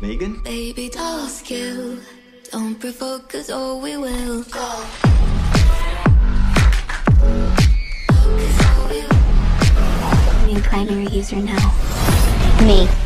Megan? Baby, doll skill. Don't provoke us or we will go. New primary user now. Me.